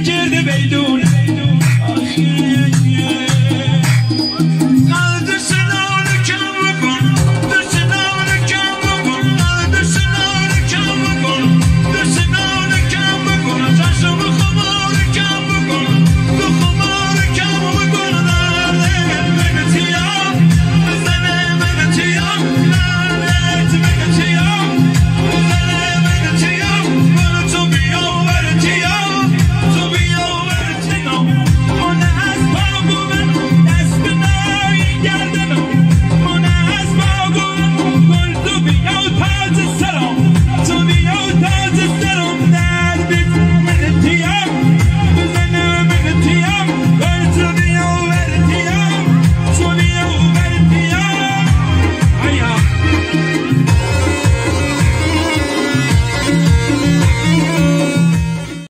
Nature the way do